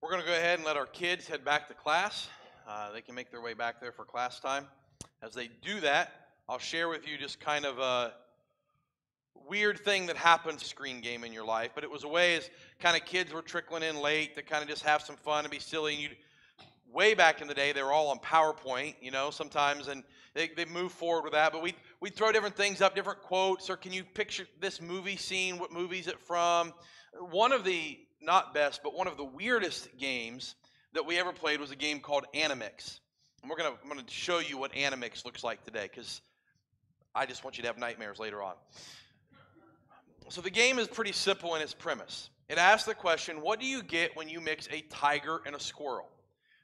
We're going to go ahead and let our kids head back to class. Uh, they can make their way back there for class time. As they do that, I'll share with you just kind of a weird thing that happened screen game in your life, but it was a way as kind of kids were trickling in late to kind of just have some fun and be silly. And you, way back in the day, they were all on PowerPoint, you know, sometimes, and they they move forward with that. But we we throw different things up, different quotes, or can you picture this movie scene? What movie is it from? One of the not best, but one of the weirdest games that we ever played was a game called Animix. And we're gonna I'm gonna show you what Animix looks like today, because I just want you to have nightmares later on. So the game is pretty simple in its premise. It asks the question, what do you get when you mix a tiger and a squirrel?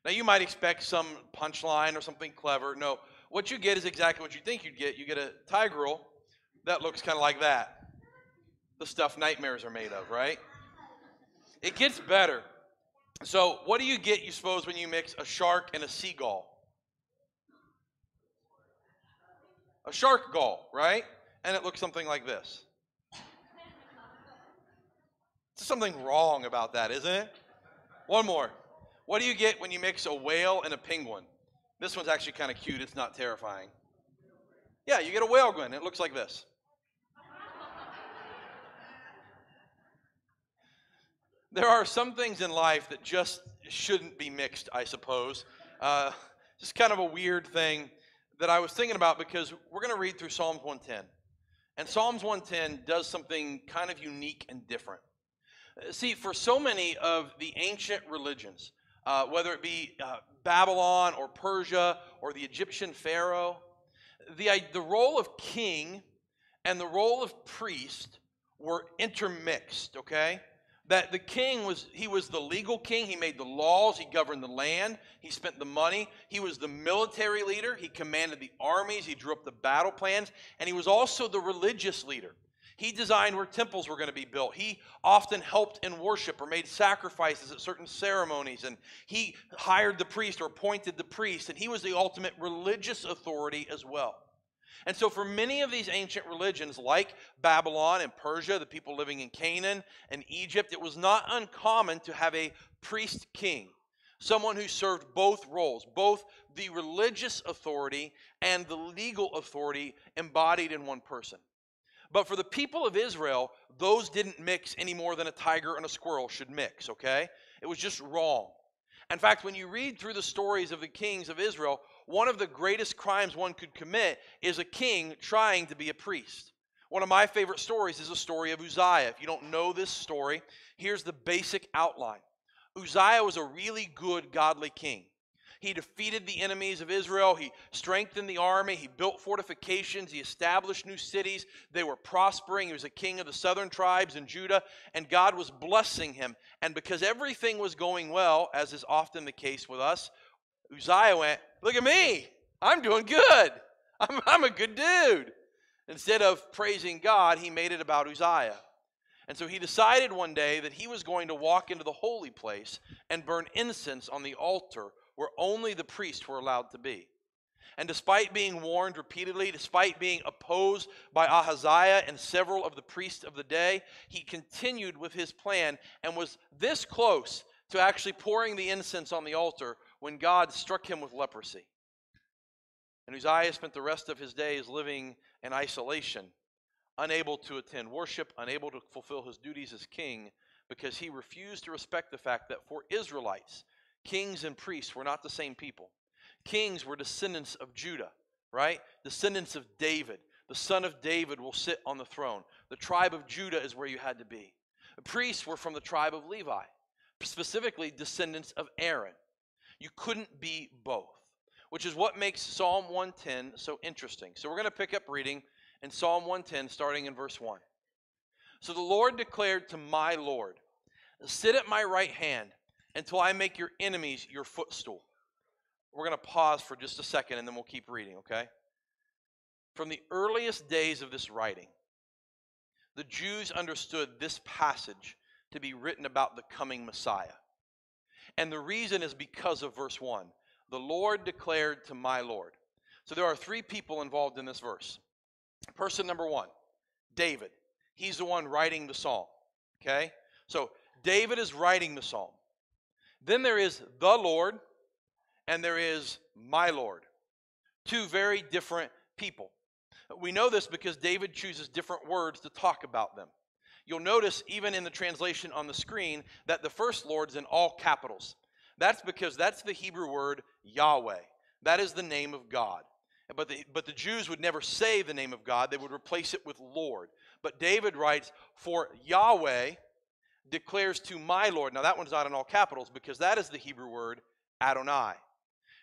Now you might expect some punchline or something clever. No, what you get is exactly what you think you'd get. You get a tiger that looks kind of like that. The stuff nightmares are made of, right? It gets better. So, what do you get, you suppose, when you mix a shark and a seagull? A shark gull, right? And it looks something like this. There's something wrong about that, isn't it? One more. What do you get when you mix a whale and a penguin? This one's actually kind of cute. It's not terrifying. Yeah, you get a whale grin. It looks like this. There are some things in life that just shouldn't be mixed, I suppose. Uh, just kind of a weird thing that I was thinking about because we're going to read through Psalms 110. And Psalms 110 does something kind of unique and different. Uh, see, for so many of the ancient religions, uh, whether it be uh, Babylon or Persia or the Egyptian Pharaoh, the, the role of king and the role of priest were intermixed, okay? That the king was he was the legal king. He made the laws. He governed the land. He spent the money. He was the military leader. He commanded the armies. He drew up the battle plans. And he was also the religious leader. He designed where temples were going to be built. He often helped in worship or made sacrifices at certain ceremonies. And he hired the priest or appointed the priest. And he was the ultimate religious authority as well and so, for many of these ancient religions, like Babylon and Persia, the people living in Canaan and Egypt, it was not uncommon to have a priest king, someone who served both roles, both the religious authority and the legal authority embodied in one person. But for the people of Israel, those didn't mix any more than a tiger and a squirrel should mix, okay? It was just wrong. In fact, when you read through the stories of the kings of Israel, one of the greatest crimes one could commit is a king trying to be a priest. One of my favorite stories is the story of Uzziah. If you don't know this story, here's the basic outline Uzziah was a really good, godly king. He defeated the enemies of Israel. He strengthened the army. He built fortifications. He established new cities. They were prospering. He was a king of the southern tribes in Judah, and God was blessing him. And because everything was going well, as is often the case with us, Uzziah went, Look at me. I'm doing good. I'm, I'm a good dude. Instead of praising God, he made it about Uzziah. And so he decided one day that he was going to walk into the holy place and burn incense on the altar where only the priests were allowed to be. And despite being warned repeatedly, despite being opposed by Azariah and several of the priests of the day, he continued with his plan and was this close to actually pouring the incense on the altar when God struck him with leprosy. And Uzziah spent the rest of his days living in isolation, unable to attend worship, unable to fulfill his duties as king, because he refused to respect the fact that for Israelites, kings and priests were not the same people. Kings were descendants of Judah, right? Descendants of David. The son of David will sit on the throne. The tribe of Judah is where you had to be. The priests were from the tribe of Levi, specifically descendants of Aaron. You couldn't be both, which is what makes Psalm 110 so interesting. So we're going to pick up reading in Psalm 110, starting in verse 1. So the Lord declared to my Lord, Sit at my right hand until I make your enemies your footstool. We're going to pause for just a second and then we'll keep reading, okay? From the earliest days of this writing, the Jews understood this passage to be written about the coming Messiah. And the reason is because of verse 1. The Lord declared to my Lord. So there are three people involved in this verse. Person number one, David. He's the one writing the psalm. Okay? So David is writing the psalm. Then there is the Lord, and there is my Lord. Two very different people. We know this because David chooses different words to talk about them. You'll notice, even in the translation on the screen, that the first Lord's in all capitals. That's because that's the Hebrew word Yahweh. That is the name of God. But the, but the Jews would never say the name of God, they would replace it with Lord. But David writes, For Yahweh declares to my Lord. Now, that one's not in all capitals because that is the Hebrew word Adonai.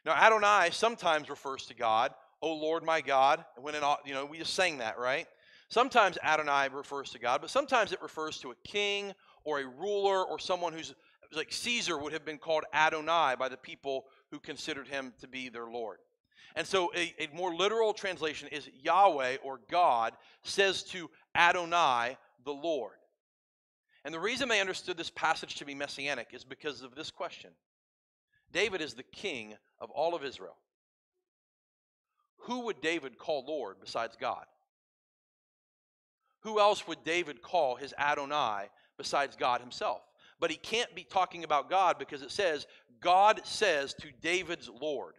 Now, Adonai sometimes refers to God, O Lord my God. When in, you know, we just sang that, right? Sometimes Adonai refers to God, but sometimes it refers to a king or a ruler or someone who's like Caesar would have been called Adonai by the people who considered him to be their Lord. And so a, a more literal translation is Yahweh or God says to Adonai, the Lord. And the reason they understood this passage to be messianic is because of this question David is the king of all of Israel. Who would David call Lord besides God? Who else would David call his Adonai besides God himself? But he can't be talking about God because it says, God says to David's Lord.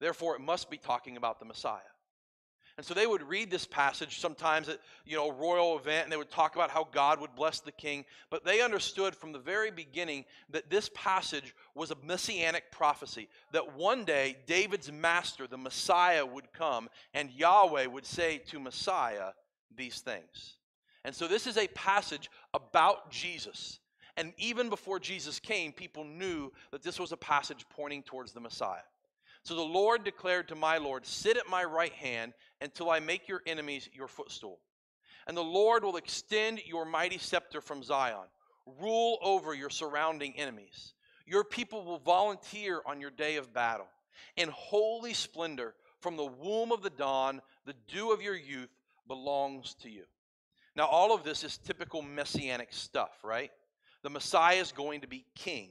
Therefore, it must be talking about the Messiah. And so they would read this passage sometimes at you know a royal event and they would talk about how God would bless the king, but they understood from the very beginning that this passage was a messianic prophecy that one day David's master, the Messiah would come and Yahweh would say to Messiah these things. And so this is a passage about Jesus. And even before Jesus came, people knew that this was a passage pointing towards the Messiah. So the Lord declared to my Lord, Sit at my right hand until I make your enemies your footstool. And the Lord will extend your mighty scepter from Zion, rule over your surrounding enemies. Your people will volunteer on your day of battle. In holy splendor, from the womb of the dawn, the dew of your youth belongs to you. Now, all of this is typical messianic stuff, right? The Messiah is going to be king.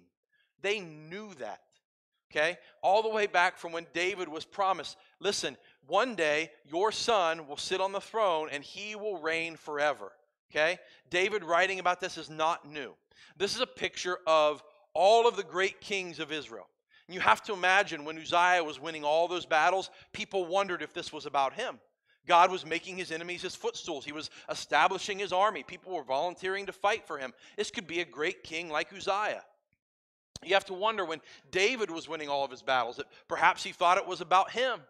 They knew that. Okay? All the way back from when David was promised listen, one day your son will sit on the throne and he will reign forever. Okay? David writing about this is not new. This is a picture of all of the great kings of Israel. And you have to imagine when Uzziah was winning all those battles, people wondered if this was about him. God was making his enemies his footstools. He was establishing his army. People were volunteering to fight for him. This could be a great king like Uzziah. You have to wonder when David was winning all of his battles that perhaps he thought it was about him.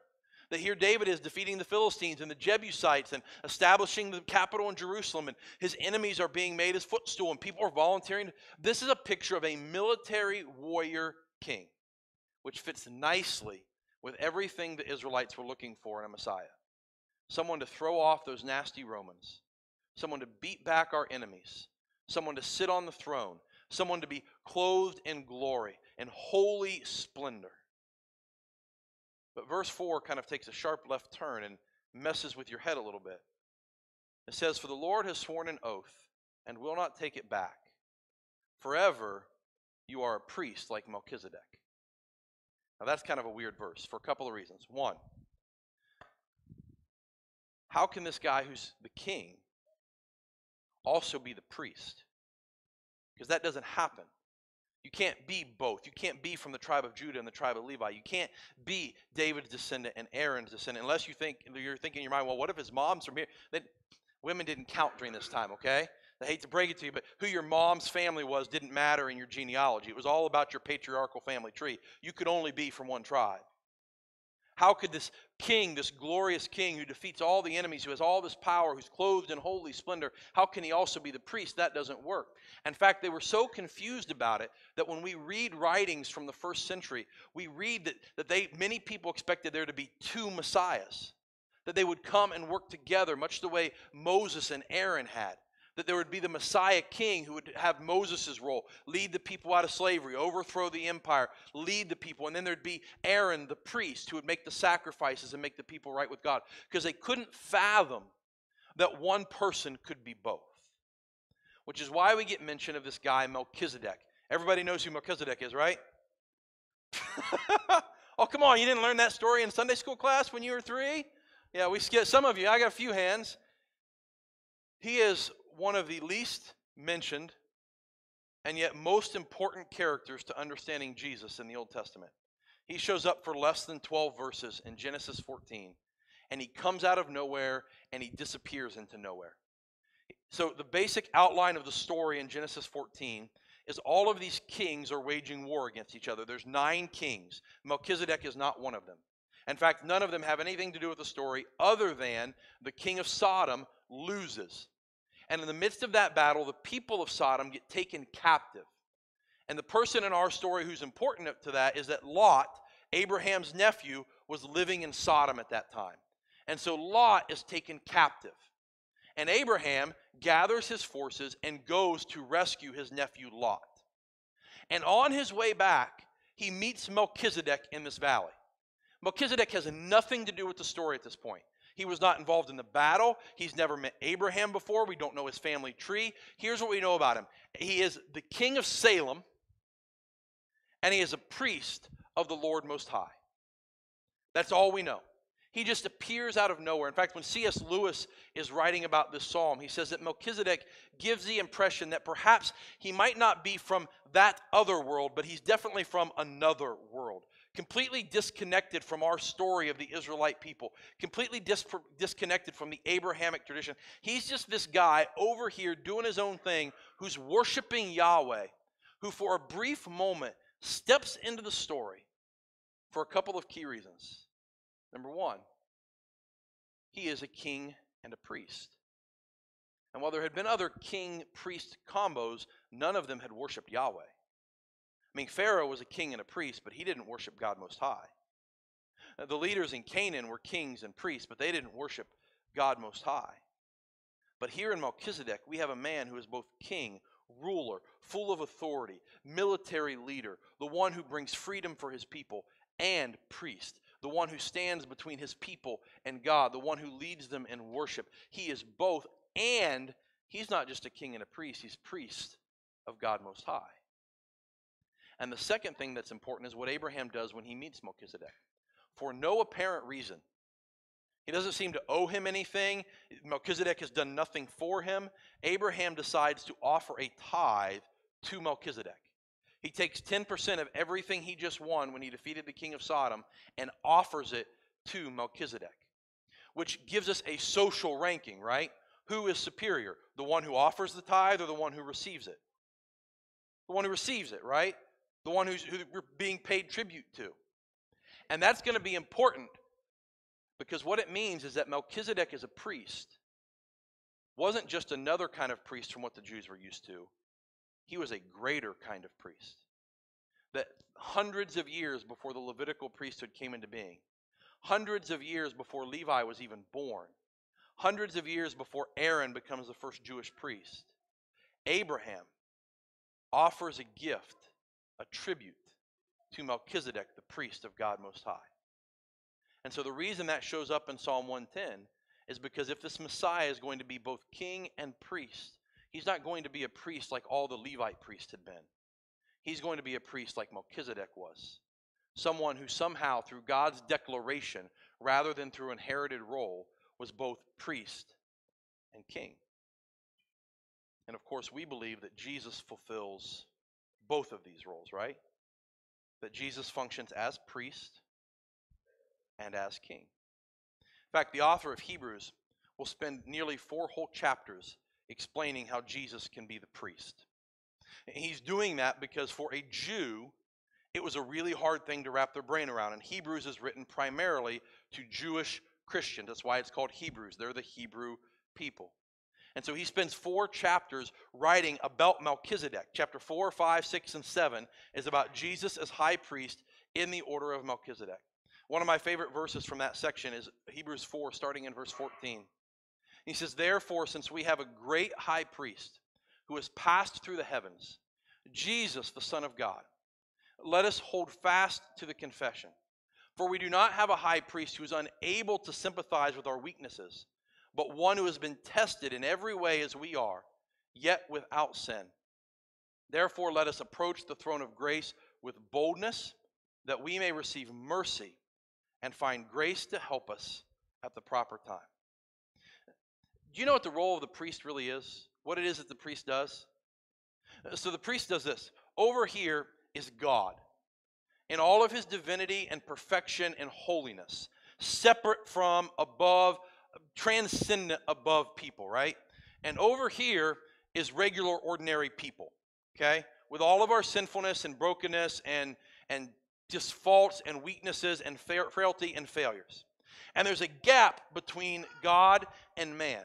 That here David is defeating the Philistines and the Jebusites and establishing the capital in Jerusalem, and his enemies are being made his footstool, and people are volunteering. This is a picture of a military warrior king, which fits nicely with everything the Israelites were looking for in a Messiah someone to throw off those nasty Romans, someone to beat back our enemies, someone to sit on the throne, someone to be clothed in glory and holy splendor. But verse 4 kind of takes a sharp left turn and messes with your head a little bit. It says, For the Lord has sworn an oath and will not take it back. Forever you are a priest like Melchizedek. Now that's kind of a weird verse for a couple of reasons. One, how can this guy who's the king also be the priest? Because that doesn't happen. You can't be both. You can't be from the tribe of Judah and the tribe of Levi. You can't be David's descendant and Aaron's descendant unless you think you're thinking in your mind, well, what if his mom's from here? Then women didn't count during this time, okay? I hate to break it to you, but who your mom's family was didn't matter in your genealogy. It was all about your patriarchal family tree. You could only be from one tribe. How could this king, this glorious king who defeats all the enemies, who has all this power, who's clothed in holy splendor, how can he also be the priest? That doesn't work. In fact, they were so confused about it that when we read writings from the first century, we read that, that they many people expected there to be two messiahs, that they would come and work together, much the way Moses and Aaron had that there would be the Messiah king who would have Moses' role, lead the people out of slavery, overthrow the empire, lead the people. And then there'd be Aaron, the priest, who would make the sacrifices and make the people right with God. Because they couldn't fathom that one person could be both. Which is why we get mention of this guy, Melchizedek. Everybody knows who Melchizedek is, right? oh, come on, you didn't learn that story in Sunday school class when you were three? Yeah, we skip some of you. I got a few hands. He is one of the least mentioned and yet most important characters to understanding Jesus in the Old Testament. He shows up for less than 12 verses in Genesis 14, and he comes out of nowhere and he disappears into nowhere. So, the basic outline of the story in Genesis 14 is all of these kings are waging war against each other. There's nine kings. Melchizedek is not one of them. In fact, none of them have anything to do with the story other than the king of Sodom loses. And in the midst of that battle, the people of Sodom get taken captive. And the person in our story who's important to that is that Lot, Abraham's nephew, was living in Sodom at that time. And so Lot is taken captive. And Abraham gathers his forces and goes to rescue his nephew Lot. And on his way back, he meets Melchizedek in this valley. Melchizedek has nothing to do with the story at this point. He was not involved in the battle. He's never met Abraham before. We don't know his family tree. Here's what we know about him he is the king of Salem, and he is a priest of the Lord Most High. That's all we know. He just appears out of nowhere. In fact, when C.S. Lewis is writing about this psalm, he says that Melchizedek gives the impression that perhaps he might not be from that other world, but he's definitely from another world completely disconnected from our story of the Israelite people, completely dis- disconnected from the Abrahamic tradition. He's just this guy over here doing his own thing who's worshiping Yahweh, who for a brief moment steps into the story for a couple of key reasons. Number one, he is a king and a priest. And while there had been other king priest combos, none of them had worshiped Yahweh. I mean, Pharaoh was a king and a priest, but he didn't worship God Most High. Uh, the leaders in Canaan were kings and priests, but they didn't worship God Most High. But here in Melchizedek, we have a man who is both king, ruler, full of authority, military leader, the one who brings freedom for his people, and priest, the one who stands between his people and God, the one who leads them in worship. He is both, and he's not just a king and a priest, he's priest of God Most High. And the second thing that's important is what Abraham does when he meets Melchizedek. For no apparent reason. He doesn't seem to owe him anything. Melchizedek has done nothing for him. Abraham decides to offer a tithe to Melchizedek. He takes 10% of everything he just won when he defeated the king of Sodom and offers it to Melchizedek, which gives us a social ranking, right? Who is superior? The one who offers the tithe or the one who receives it? The one who receives it, right? The one who's, who we're being paid tribute to. And that's going to be important because what it means is that Melchizedek as a priest. Wasn't just another kind of priest from what the Jews were used to, he was a greater kind of priest. That hundreds of years before the Levitical priesthood came into being, hundreds of years before Levi was even born, hundreds of years before Aaron becomes the first Jewish priest, Abraham offers a gift a tribute to Melchizedek, the priest of God Most High. And so the reason that shows up in Psalm 110 is because if this Messiah is going to be both king and priest, he's not going to be a priest like all the Levite priests had been. He's going to be a priest like Melchizedek was. Someone who somehow, through God's declaration, rather than through inherited role, was both priest and king. And of course, we believe that Jesus fulfills both of these roles, right? That Jesus functions as priest and as king. In fact, the author of Hebrews will spend nearly four whole chapters explaining how Jesus can be the priest. And he's doing that because for a Jew, it was a really hard thing to wrap their brain around. And Hebrews is written primarily to Jewish Christians. That's why it's called Hebrews. They're the Hebrew people. And so he spends four chapters writing about Melchizedek. Chapter 4, 5, 6, and 7 is about Jesus as high priest in the order of Melchizedek. One of my favorite verses from that section is Hebrews 4, starting in verse 14. He says, Therefore, since we have a great high priest who has passed through the heavens, Jesus, the Son of God, let us hold fast to the confession. For we do not have a high priest who is unable to sympathize with our weaknesses but one who has been tested in every way as we are, yet without sin. Therefore, let us approach the throne of grace with boldness, that we may receive mercy and find grace to help us at the proper time. Do you know what the role of the priest really is? What it is that the priest does? Uh, so the priest does this. Over here is God in all of his divinity and perfection and holiness, separate from, above, transcendent above people, right? And over here is regular, ordinary people, okay? With all of our sinfulness and brokenness and, and just faults and weaknesses and frailty and failures. And there's a gap between God and man.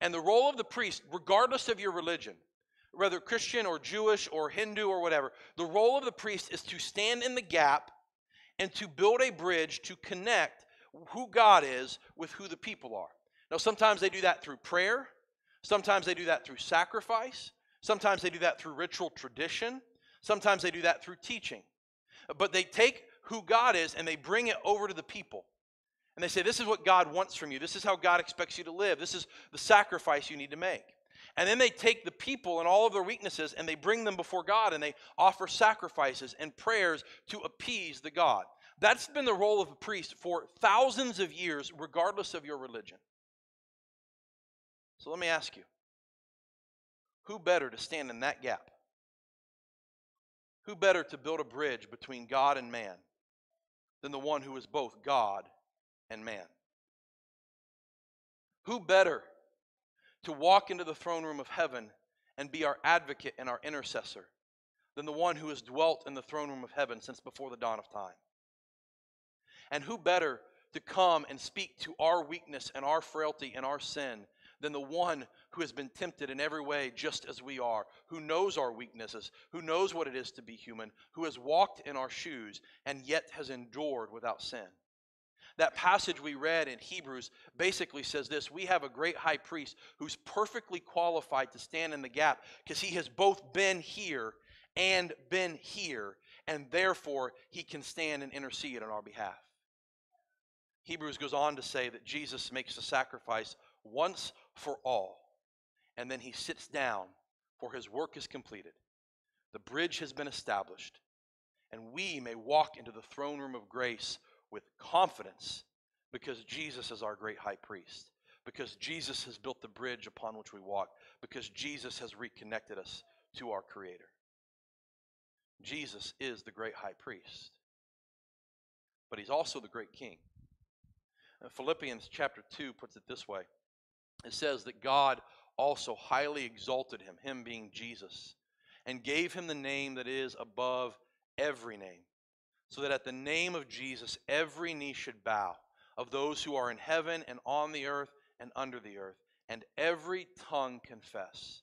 And the role of the priest, regardless of your religion, whether Christian or Jewish or Hindu or whatever, the role of the priest is to stand in the gap and to build a bridge to connect who God is with who the people are. Now, sometimes they do that through prayer, sometimes they do that through sacrifice, sometimes they do that through ritual tradition, sometimes they do that through teaching. But they take who God is and they bring it over to the people. And they say, This is what God wants from you. This is how God expects you to live. This is the sacrifice you need to make. And then they take the people and all of their weaknesses and they bring them before God and they offer sacrifices and prayers to appease the God. That's been the role of a priest for thousands of years, regardless of your religion. So let me ask you who better to stand in that gap? Who better to build a bridge between God and man than the one who is both God and man? Who better to walk into the throne room of heaven and be our advocate and our intercessor than the one who has dwelt in the throne room of heaven since before the dawn of time? And who better to come and speak to our weakness and our frailty and our sin than the one who has been tempted in every way just as we are, who knows our weaknesses, who knows what it is to be human, who has walked in our shoes and yet has endured without sin. That passage we read in Hebrews basically says this We have a great high priest who's perfectly qualified to stand in the gap because he has both been here and been here, and therefore he can stand and intercede on our behalf. Hebrews goes on to say that Jesus makes a sacrifice once for all, and then he sits down, for his work is completed. The bridge has been established, and we may walk into the throne room of grace with confidence because Jesus is our great high priest, because Jesus has built the bridge upon which we walk, because Jesus has reconnected us to our Creator. Jesus is the great high priest, but he's also the great king. Philippians chapter 2 puts it this way it says that God also highly exalted him, him being Jesus, and gave him the name that is above every name, so that at the name of Jesus every knee should bow, of those who are in heaven and on the earth and under the earth, and every tongue confess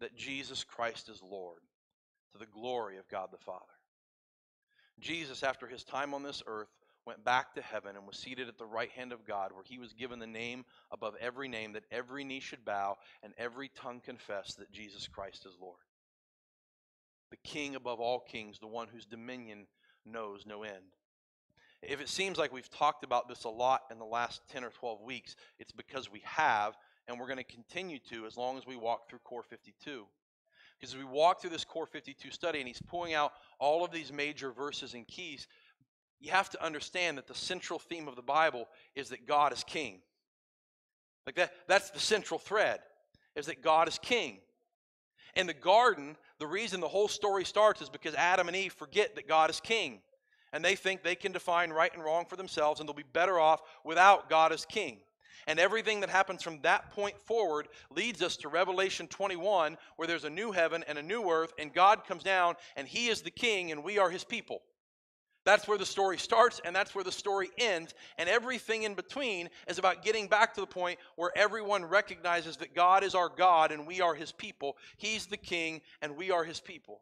that Jesus Christ is Lord, to the glory of God the Father. Jesus, after his time on this earth, went back to heaven and was seated at the right hand of God, where he was given the name above every name, that every knee should bow and every tongue confess that Jesus Christ is Lord. The King above all kings, the one whose dominion knows no end. If it seems like we've talked about this a lot in the last 10 or 12 weeks, it's because we have, and we're going to continue to as long as we walk through Core 52. Because we walk through this Core 52 study, and he's pulling out all of these major verses and keys you have to understand that the central theme of the Bible is that God is king. Like that, that's the central thread, is that God is king. In the garden, the reason the whole story starts is because Adam and Eve forget that God is king. And they think they can define right and wrong for themselves, and they'll be better off without God as king. And everything that happens from that point forward leads us to Revelation 21, where there's a new heaven and a new earth, and God comes down, and He is the king, and we are His people. That's where the story starts and that's where the story ends. And everything in between is about getting back to the point where everyone recognizes that God is our God and we are his people. He's the king and we are his people.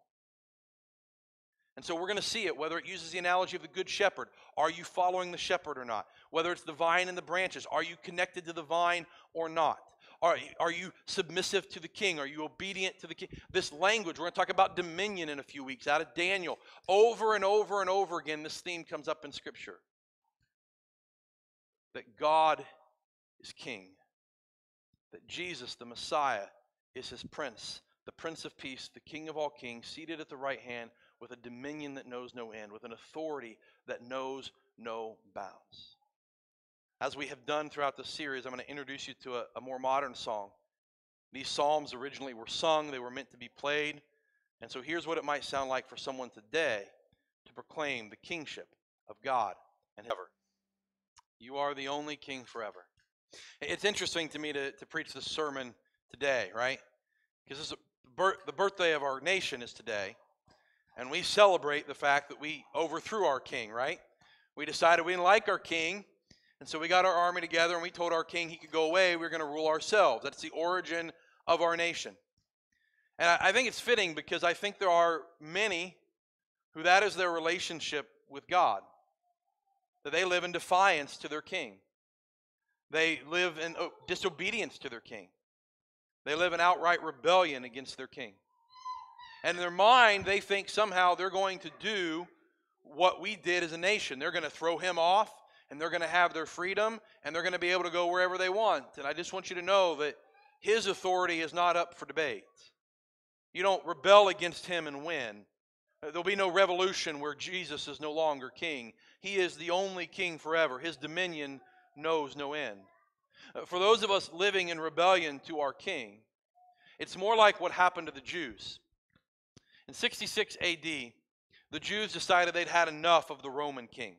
And so we're going to see it, whether it uses the analogy of the good shepherd. Are you following the shepherd or not? Whether it's the vine and the branches. Are you connected to the vine or not? Are, are you submissive to the king? Are you obedient to the king? This language, we're going to talk about dominion in a few weeks out of Daniel. Over and over and over again, this theme comes up in Scripture that God is king, that Jesus, the Messiah, is his prince, the Prince of Peace, the King of all kings, seated at the right hand with a dominion that knows no end, with an authority that knows no bounds. As we have done throughout the series, I'm going to introduce you to a, a more modern song. These psalms originally were sung, they were meant to be played. And so here's what it might sound like for someone today to proclaim the kingship of God and ever. You are the only king forever. It's interesting to me to, to preach this sermon today, right? Because the birthday of our nation is today, and we celebrate the fact that we overthrew our king, right? We decided we didn't like our king, and so we got our army together and we told our king he could go away. We are going to rule ourselves. That's the origin of our nation. And I, I think it's fitting because I think there are many who that is their relationship with God, that they live in defiance to their king. They live in oh, disobedience to their king. They live in outright rebellion against their king. And in their mind, they think somehow they're going to do what we did as a nation. They're going to throw him off, and they're going to have their freedom, and they're going to be able to go wherever they want. And I just want you to know that his authority is not up for debate. You don't rebel against him and win. There'll be no revolution where Jesus is no longer king. He is the only king forever. His dominion knows no end. Uh, for those of us living in rebellion to our king, it's more like what happened to the Jews. In 66 AD, the Jews decided they'd had enough of the Roman king.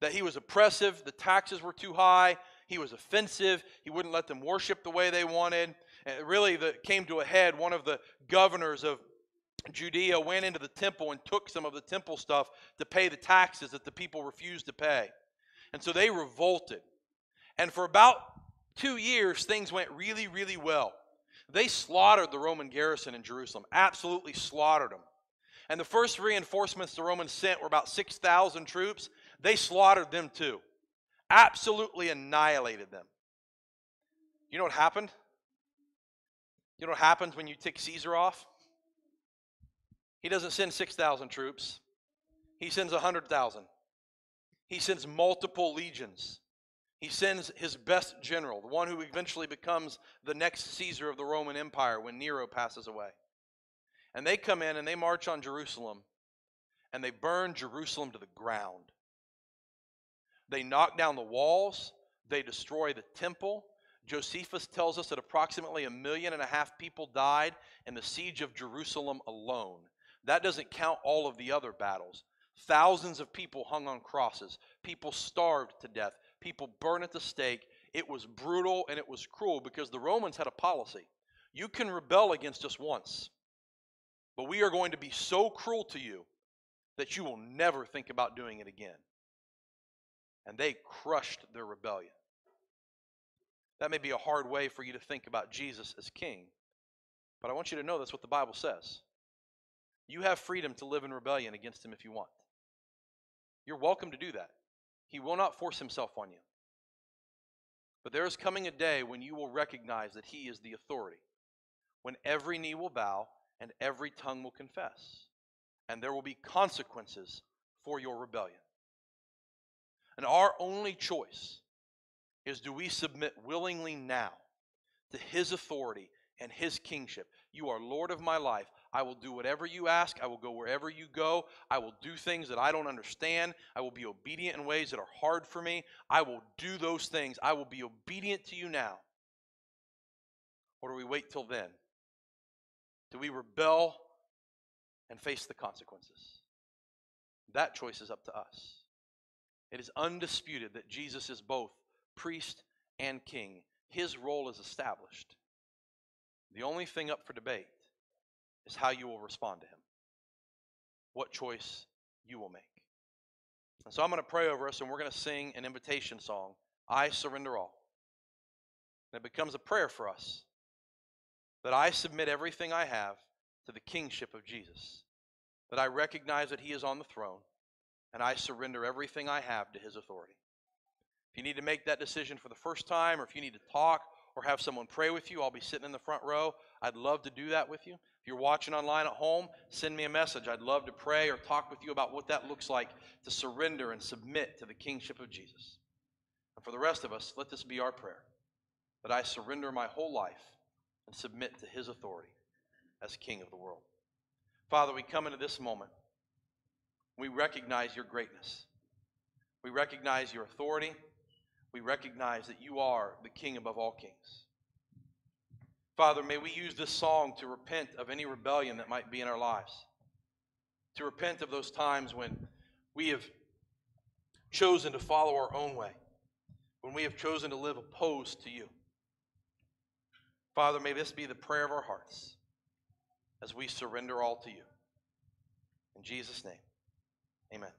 That he was oppressive, the taxes were too high, he was offensive, he wouldn't let them worship the way they wanted. And really, that came to a head. One of the governors of Judea went into the temple and took some of the temple stuff to pay the taxes that the people refused to pay. And so they revolted. And for about two years, things went really, really well. They slaughtered the Roman garrison in Jerusalem, absolutely slaughtered them. And the first reinforcements the Romans sent were about 6,000 troops. They slaughtered them too, absolutely annihilated them. You know what happened? You know what happens when you tick Caesar off? He doesn't send 6,000 troops, he sends 100,000. He sends multiple legions. He sends his best general, the one who eventually becomes the next Caesar of the Roman Empire when Nero passes away. And they come in and they march on Jerusalem and they burn Jerusalem to the ground. They knock down the walls, they destroy the temple. Josephus tells us that approximately a million and a half people died in the siege of Jerusalem alone. That doesn't count all of the other battles. Thousands of people hung on crosses. People starved to death. People burned at the stake. It was brutal and it was cruel because the Romans had a policy. You can rebel against us once, but we are going to be so cruel to you that you will never think about doing it again. And they crushed their rebellion. That may be a hard way for you to think about Jesus as king, but I want you to know that's what the Bible says. You have freedom to live in rebellion against him if you want. You're welcome to do that. He will not force himself on you. But there is coming a day when you will recognize that he is the authority, when every knee will bow and every tongue will confess, and there will be consequences for your rebellion. And our only choice is do we submit willingly now to his authority and his kingship? You are Lord of my life. I will do whatever you ask. I will go wherever you go. I will do things that I don't understand. I will be obedient in ways that are hard for me. I will do those things. I will be obedient to you now. Or do we wait till then? Do we rebel and face the consequences? That choice is up to us. It is undisputed that Jesus is both priest and king. His role is established. The only thing up for debate is how you will respond to him, what choice you will make. And so I'm going to pray over us and we're going to sing an invitation song I surrender all. And it becomes a prayer for us that I submit everything I have to the kingship of Jesus, that I recognize that he is on the throne, and I surrender everything I have to his authority. If you need to make that decision for the first time, or if you need to talk or have someone pray with you, I'll be sitting in the front row. I'd love to do that with you. If you're watching online at home, send me a message. I'd love to pray or talk with you about what that looks like to surrender and submit to the kingship of Jesus. And for the rest of us, let this be our prayer that I surrender my whole life and submit to his authority as king of the world. Father, we come into this moment. We recognize your greatness. We recognize your authority. We recognize that you are the king above all kings. Father, may we use this song to repent of any rebellion that might be in our lives, to repent of those times when we have chosen to follow our own way, when we have chosen to live opposed to you. Father, may this be the prayer of our hearts as we surrender all to you. In Jesus' name, amen.